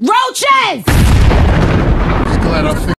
Roaches!